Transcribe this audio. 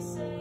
Say